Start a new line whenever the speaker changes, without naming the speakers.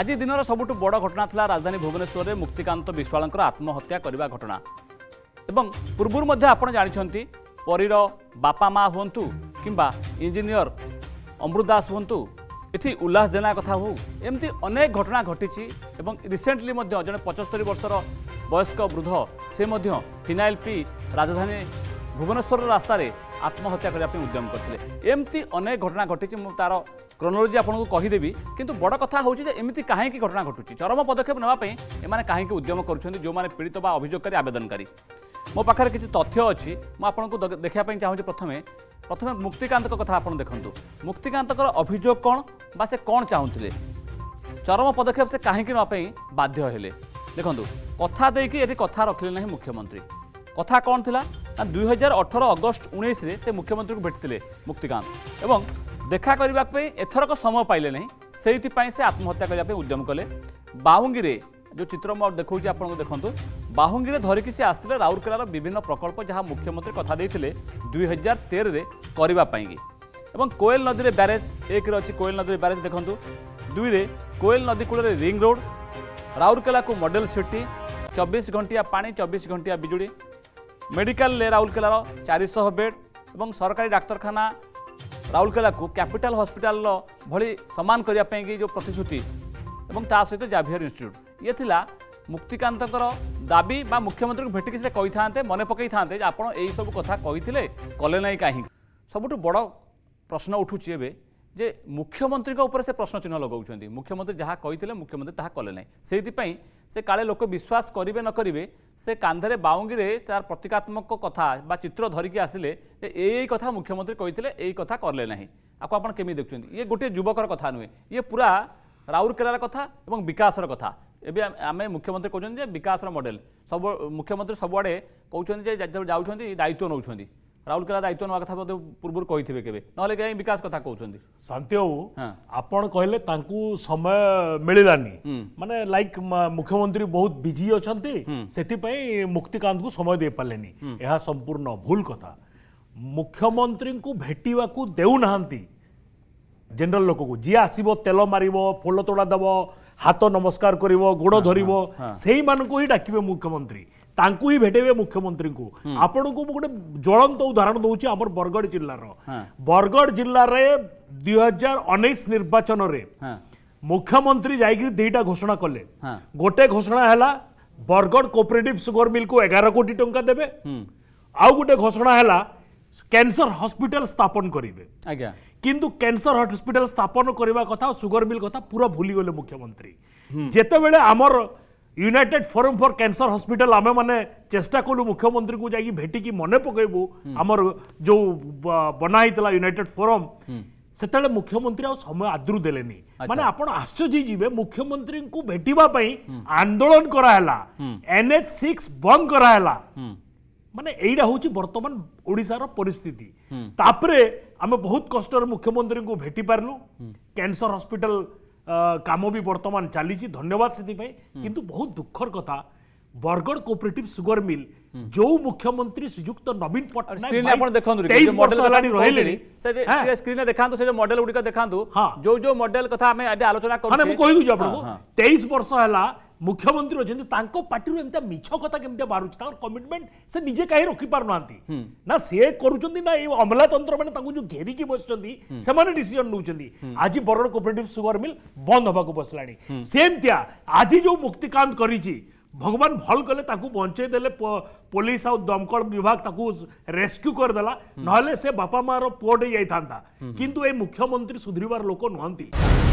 আজি দিনর সবুঠু বড় ঘটনা লা রাজধানী ভুবনেশ্বরের মুক্তিকান্ত বিশ্বাঙ্কর আত্মহত্যা করা ঘটনা এবং পূর্বর মধ্যে আপনার জাঁচান পরীর বাপা মা হুঁতু কিংবা ইঞ্জিনিয়র অমৃত দাস হুঁতু এটি উল্লাস জেনা কথা হোক এমতি অনেক ঘটনা ঘটিছি এবং রিসেন্টলি মধ্যে জনে পঁচস্তরি বর্ষর বয়স্ক বৃদ্ধ সে মধ্য ফিনাইল পি রাজধানী ভুবনেশ্বর রাস্তায় আত্মহত্যা করার উদ্যম করলে এমতি অনেক ঘটনা ঘটিছে তার ক্রোনোলোজি আপনার কহিদেবি কিন্তু বড় কথা হচ্ছে যে এমতি কাহিঁকি ঘটনা ঘটুছে চরম পদক্ষেপ নেওয়া এমানে কাহিঁকি উদ্যম করছেন যে পীড়িত বা অভিযোগকারী আবেদনকারী মো পাখে কিছু তথ্য অছি দেখা চাহুছি প্রথমে প্রথমে মুক্তিকান্ত কথা আপনার দেখুন মুক্তিকান্ত অভিযোগ কম বা সে কম চাহুলে চরম পদক্ষেপ সে কাহিঁকি নেওয়া বাধ্য হলে দেখুন কথা দিয়ে এটি কথা রখিলে না মুখ্যমন্ত্রী কথা কম লা দুই হাজার অঠর অগস্ট উনিশে সে মুখ্যমন্ত্রী ভেটিলে মুক্তিকান্ত এবং দেখা করা এথরক সময় পাইলে না সেইপাই সে আত্মহত্যা করা উদ্যম কলে বাহুঙ্গি যে চিত্র মু দেখছি আপনার দেখুন বাহুঙ্গি ধরিকি সে আসলে রাউরকেলার বিভিন্ন প্রকল্প যা মুখ্যমন্ত্রী কথা দিয়ে দুই হাজার তেরে করা এবং কোয়েল নদীর ব্যারেজ একরে অছি কোয়েল নদীর ব্যারেজ দেখুন দুইরে কোয়েল নদী কূলের ring road Rourkela model city চব্বিশ ঘণ্টিয়া পা চব্বিশ ঘণ্টিয়া বিজুড়ি ମେଡ଼ିକାଲରେ ରାଉରକେଲାର ଚାରିଶହ ବେଡ୍ ଏବଂ ସରକାରୀ ଡାକ୍ତରଖାନା ରାଉରକେଲାକୁ କ୍ୟାପିଟାଲ ହସ୍ପିଟାଲର ଭଳି ସମାନ କରିବା ପାଇଁକି ଯେଉଁ ପ୍ରତିଶ୍ରୁତି ଏବଂ ତା ସହିତ ଜାଭିୟର ଇନଷ୍ଟିଚ୍ୟୁଟ୍ ଇଏ ଥିଲା ମୁକ୍ତିକାନ୍ତଙ୍କର ଦାବି ବା ମୁଖ୍ୟମନ୍ତ୍ରୀଙ୍କୁ ଭେଟିକି ସେ କହିଥାନ୍ତେ ମନେ ପକାଇଥାନ୍ତେ ଯେ ଆପଣ ଏହିସବୁ କଥା କହିଥିଲେ କଲେ ନାହିଁ କାହିଁକି ସବୁଠୁ ବଡ଼ ପ୍ରଶ୍ନ ଉଠୁଛି ଏବେ ଯେ ମୁଖ୍ୟମନ୍ତ୍ରୀଙ୍କ ଉପରେ ସେ ପ୍ରଶ୍ନଚିହ୍ନ ଲଗାଉଛନ୍ତି ମୁଖ୍ୟମନ୍ତ୍ରୀ ଯାହା କହିଥିଲେ ମୁଖ୍ୟମନ୍ତ୍ରୀ ତାହା କଲେ ନାହିଁ ସେଇଥିପାଇଁ ସେ କାଳେ ଲୋକ ବିଶ୍ୱାସ କରିବେ ନ କରିବେ ସେ କାନ୍ଧରେ ବାଉଙ୍ଗିରେ ତାର ପ୍ରତୀକାତ୍ମକ କଥା ବା ଚିତ୍ର ଧରିକି ଆସିଲେ ଯେ ଏଇ କଥା ମୁଖ୍ୟମନ୍ତ୍ରୀ କହିଥିଲେ ଏଇ କଥା କଲେ ନାହିଁ ଆକୁ ଆପଣ କେମିତି ଦେଖୁଛନ୍ତି ଇଏ ଗୋଟିଏ ଯୁବକର କଥା ନୁହେଁ ଇଏ ପୁରା ରାଉରକେଲାର କଥା ଏବଂ ବିକାଶର କଥା ଏବେ ଆମେ ମୁଖ୍ୟମନ୍ତ୍ରୀ କହୁଛନ୍ତି ଯେ ବିକାଶର ମଡ଼େଲ ସବୁ ମୁଖ୍ୟମନ୍ତ୍ରୀ ସବୁଆଡ଼େ କହୁଛନ୍ତି ଯେ ଯାଉଛନ୍ତି ଦାୟିତ୍ୱ ନେଉଛନ୍ତି ରାହୁଲ କେଲା ଦାୟିତ୍ୱ ନେବା କଥା ବୋଧେ ପୂର୍ବରୁ କହିଥିବେ କେବେ ନହେଲେ କାହିଁ ବିକାଶ କଥା କହୁଛନ୍ତି
ଶାନ୍ତି ବାବୁ ଆପଣ କହିଲେ ତାଙ୍କୁ ସମୟ ମିଳିଲାନି ମାନେ ଲାଇକ୍ ମୁଖ୍ୟମନ୍ତ୍ରୀ ବହୁତ ବିଜି ଅଛନ୍ତି ସେଥିପାଇଁ ମୁକ୍ତିକାନ୍ତଙ୍କୁ ସମୟ ଦେଇପାରିଲେନି ଏହା ସମ୍ପୂର୍ଣ୍ଣ ଭୁଲ କଥା ମୁଖ୍ୟମନ୍ତ୍ରୀଙ୍କୁ ଭେଟିବାକୁ ଦେଉନାହାନ୍ତି ଜେନେରାଲ ଲୋକକୁ ଯିଏ ଆସିବ ତେଲ ମାରିବ ଫୁଲ ତୋଡ଼ା ଦେବ ହାତ ନମସ୍କାର କରିବ ଗୋଡ଼ ଧରିବ ସେଇମାନଙ୍କୁ ହିଁ ଡାକିବେ ମୁଖ୍ୟମନ୍ତ୍ରୀ ତାଙ୍କୁ ହିଁ ଭେଟେଇବେ ମୁଖ୍ୟମନ୍ତ୍ରୀଙ୍କୁ ଆପଣଙ୍କୁ ମୁଁ ଗୋଟେ ଜ୍ୱଳନ୍ତ ଉଦାହରଣ ଦେଉଛି ଆମର ବରଗଡ଼ ଜିଲ୍ଲାର ବରଗଡ଼ ଜିଲ୍ଲାରେ ଦୁଇ ହଜାର ଉଣେଇଶ ନିର୍ବାଚନରେ ମୁଖ୍ୟମନ୍ତ୍ରୀ ଯାଇକିରି ଦୁଇଟା ଘୋଷଣା କଲେ ଗୋଟେ ଘୋଷଣା ହେଲା ବରଗଡ଼ କୋପରେଟିଭ ସୁଗର ମିଲ୍କୁ ଏଗାର କୋଟି ଟଙ୍କା ଦେବେ ଆଉ ଗୋଟେ ଘୋଷଣା ହେଲା କ୍ୟାନ୍ସର ହସ୍ପିଟାଲ ସ୍ଥାପନ କରିବେ
ଆଜ୍ଞା
কিন্তু ক্যান্সার ହସ୍ପିଟାଲ ସ୍ଥାପନ କରିବା କଥା ସୁଗର ମିଲ୍ କଥା ପୁରା ଭୁଲିଗଲେ ମୁଖ୍ୟମନ୍ତ୍ରୀ ଯେତେବେଳେ ଆମର united forum for cancer hospital ଆମେମାନେ ଚେଷ୍ଟା କଲୁ ମୁଖ୍ୟମନ୍ତ୍ରୀଙ୍କୁ ଯାଇକି ଭେଟିକି ମନେ ପକାଇବୁ ଆମର ଯେଉଁ ବନା ହେଇଥିଲା ୟୁନାଇଟେଡ୍ ଫୋରମ୍ ସେତେବେଳେ ମୁଖ୍ୟମନ୍ତ୍ରୀ ଆଉ ସମୟ ଆଦରୁ ଦେଲେନି ମାନେ ଆପଣ ଆଶ୍ଚର୍ଯ୍ୟ ହେଇଯିବେ ମୁଖ୍ୟମନ୍ତ୍ରୀଙ୍କୁ ଭେଟିବା ପାଇଁ ଆନ୍ଦୋଳନ କରାହେଲା ଏନ୍ଏଚ୍ ସିକ୍ସ ବନ୍ଦ କରାହେଲା ମାନେ ଏଇଟା ହେଉଛି ବର୍ତ୍ତମାନ ଓଡ଼ିଶାର ପରିସ୍ଥିତି ତାପରେ ଆମେ ବହୁତ କଷ୍ଟରେ ମୁଖ୍ୟମନ୍ତ୍ରୀଙ୍କୁ ଭେଟି ପାରିଲୁ କ୍ୟାନ୍ସର ହସ୍ପିଟାଲ କାମ ବି ବର୍ତ୍ତମାନ ଚାଲିଛି ଧନ୍ୟବାଦ ସେଥିପାଇଁ କିନ୍ତୁ ବହୁତ ଦୁଃଖର କଥା ବରଗଡ଼ କୋପରେଟିଭ ସୁଗର ମିଲ୍ ଯୋଉ ମୁଖ୍ୟମନ୍ତ୍ରୀ ଶ୍ରୀଯୁକ୍ତ ନବୀନ ପଟ୍ଟନାୟକ ତେଇଶ ବର୍ଷ ହେଲା ମୁଖ୍ୟମନ୍ତ୍ରୀ ଅଛନ୍ତି ତାଙ୍କ ପାଟିରୁ ଏମିତି ମିଛ କଥା କେମିତି ବାହାରୁଛି ତାଙ୍କର କମିଟମେଣ୍ଟ ସେ ନିଜେ କାହିଁ ରଖିପାରୁନାହାନ୍ତି ନା ସେ କରୁଛନ୍ତି ନା ଏ ଅମଲାତନ୍ତ୍ର ମାନେ ତାଙ୍କୁ ଯେଉଁ ଘେରିକି ବସିଛନ୍ତି ସେମାନେ ଡିସିଜନ ନେଉଛନ୍ତି ଆଜି ବରଡ଼ କୋପରେଟିଭ ସୁଗର ମିଲ୍ ବନ୍ଦ ହେବାକୁ ବସିଲାଣି ସେମିତିଆ ଆଜି ଯେଉଁ ମୁକ୍ତିକାନ୍ତ କରିଛି ଭଗବାନ ଭଲ କଲେ ତାଙ୍କୁ ବଞ୍ଚେଇ ଦେଲେ ପୋଲିସ ଆଉ ଦମକଳ ବିଭାଗ ତାକୁ ରେସ୍କ୍ୟୁ କରିଦେଲା ନହେଲେ ସେ ବାପା ମାଆର ପୁଅଟେ ଯାଇଥାନ୍ତା କିନ୍ତୁ ଏ ମୁଖ୍ୟମନ୍ତ୍ରୀ ସୁଧରିବାର ଲୋକ ନୁହନ୍ତି